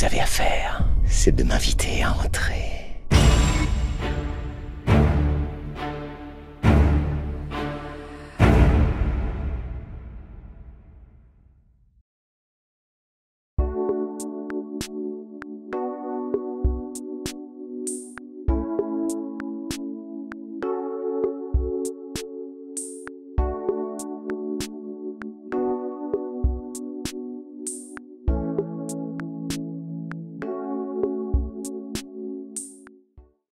vous avez à faire, c'est de m'inviter à entrer.